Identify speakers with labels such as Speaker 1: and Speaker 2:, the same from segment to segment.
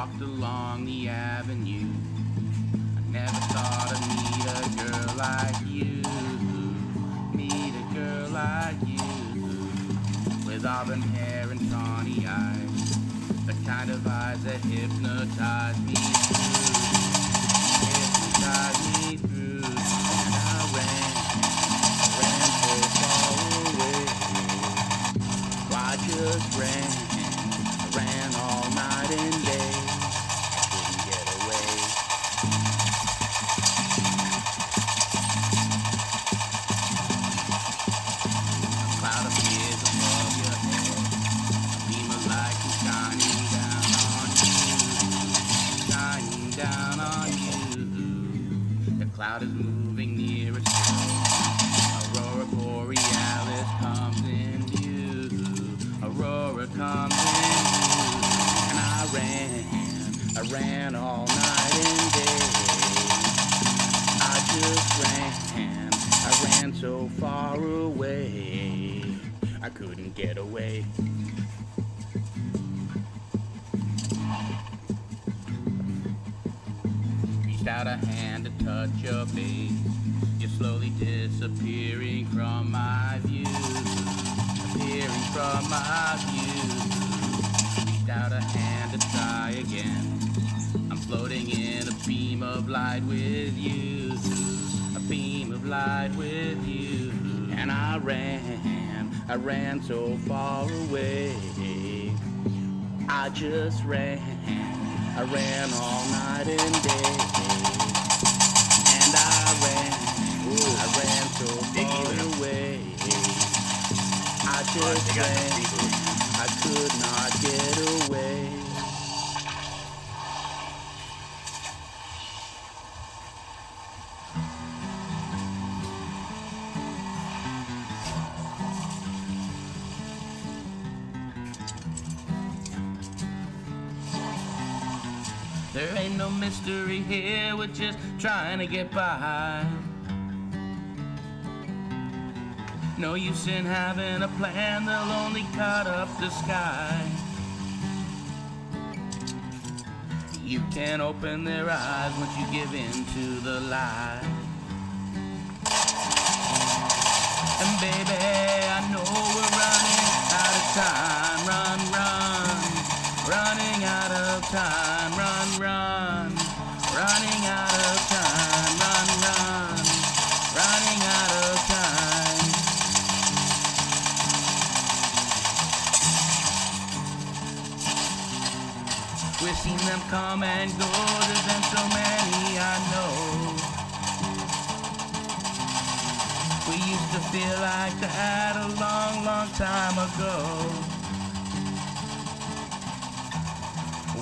Speaker 1: walked along the avenue. I never thought I'd meet a girl like you. Meet a girl like you. With auburn hair and tawny eyes. The kind of eyes that hypnotize me through. Hypnotize me through. And I ran, ran so far away. I just ran cloud is moving near its. Aurora borealis comes in view. Aurora comes in view. And I ran, I ran all night and day. I just ran, I ran so far away. I couldn't get away. Reached out a hand to touch your face. You're slowly disappearing from my view. Appearing from my view. Reached out a hand to try again. I'm floating in a beam of light with you. A beam of light with you. And I ran, I ran so far away. I just ran, I ran all night and day. I could not get away. There ain't no mystery here, we're just trying to get by. No use in having a plan, they'll only cut up the sky. You can't open their eyes once you give in to the lie. And baby, I know we're running We've seen them come and go. There's been so many I know. We used to feel like that a long, long time ago.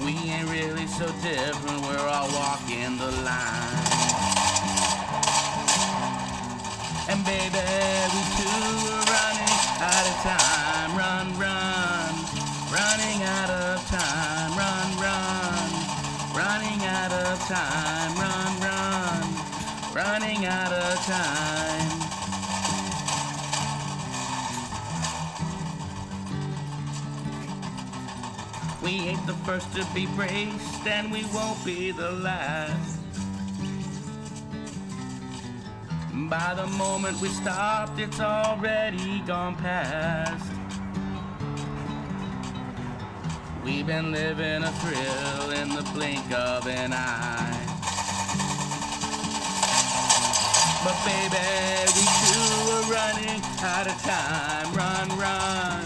Speaker 1: We ain't really so different, we're all walking the line. And baby, we too time. Run, run, running out of time. We ain't the first to be braced, and we won't be the last. By the moment we stopped, it's already gone past. We've been living a thrill in the blink of an eye. But baby, we too are running out of time. Run, run,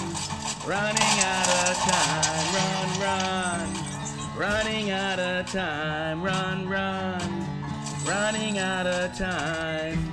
Speaker 1: running out of time. Run, run, running out of time. Run, run, running out of time.